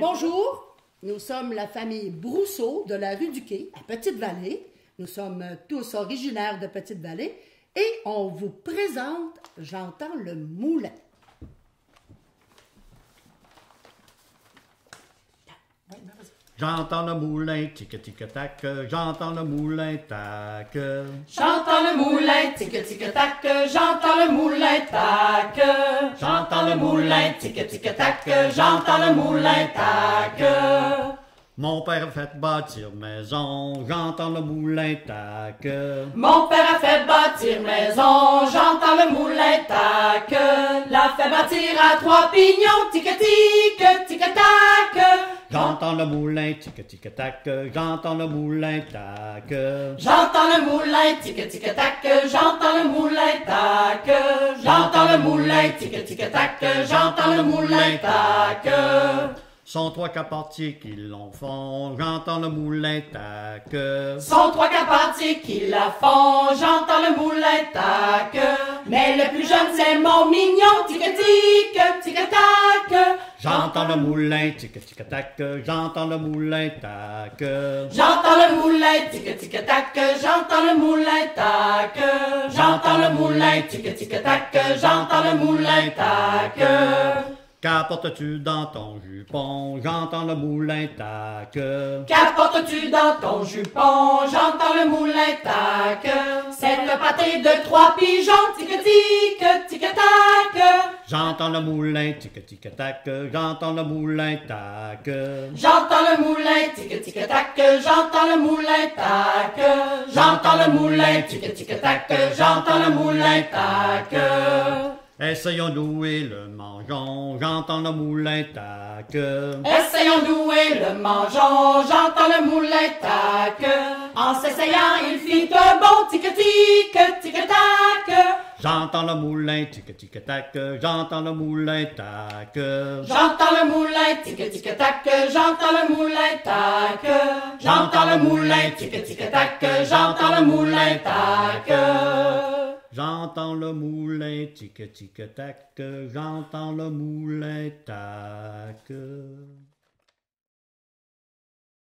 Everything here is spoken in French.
Bonjour, nous sommes la famille Brousseau de la rue du Quai, à Petite-Vallée. Nous sommes tous originaires de Petite-Vallée et on vous présente J'entends le moulin. J'entends le moulin, tic tic tac, j'entends le moulin tac. J'entends le moulin, tic tic tac, j'entends le moulin tac. J'entends le moulin, tic tic tac, j'entends le moulin tac. Mon père a fait bâtir maison, j'entends le moulin tac. Mon père a fait bâtir maison, j'entends le moulin tac. L'a fait bâtir à trois pignons, tic tic tic tac. J'entends le moulin, tic tic tac, j'entends le moulin tac. J'entends le moulin, tic tic tac, j'entends le moulin tac. J'entends le moulin, tic tic tac, j'entends le moulin tac. Sont trois capartiers qui l'en font, j'entends le moulin tac. Sont trois capartiers qui la font, j'entends le moulin tac. Mais le plus jeune c'est mon mignon, tic tic tic tac. J'entends le moulin, tic tic tac, j'entends le moulin tac. J'entends le moulin, tic tic tac, j'entends le moulin tac. J'entends le moulin, tic tic tac, j'entends le moulin tac. Qu'apportes-tu dans ton jupon? J'entends le moulin tac. Qu'apportes-tu dans ton jupon? J'entends le moulin tac. C'est le pâté de trois pigeons, tic tic tic tac. J'entends le moulin, tic tic tac, j'entends le moulin tac. J'entends le moulin, tic tic tac, j'entends le moulin tac. J'entends le moulin, tic tic tac, j'entends le moulin tac. Essayons d'ouer le mangeon, j'entends le moulin tac. Essayons d'ouer le mangeon, j'entends le moulin tac. En s'essayant, il fit un bon tic tic tic tac. J'entends le moulin, tic tic tac, j'entends le moulin tac. J'entends le moulin, tic tic tac, j'entends le moulin tac. J'entends le moulin, tic tic tac, j'entends le moulin tac. J'entends le moulin, tic tic tac, j'entends le moulin tac.